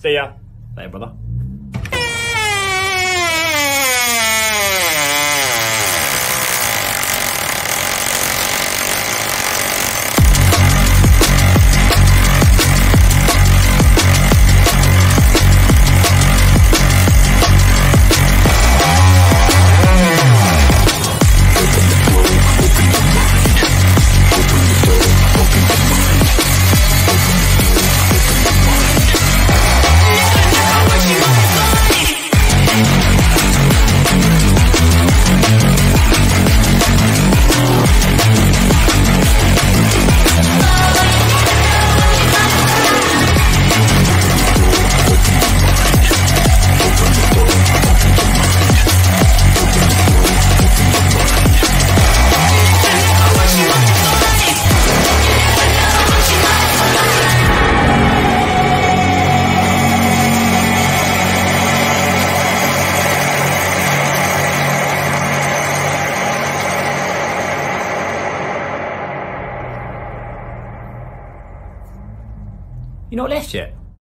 See ya. There, brother. You not left yet?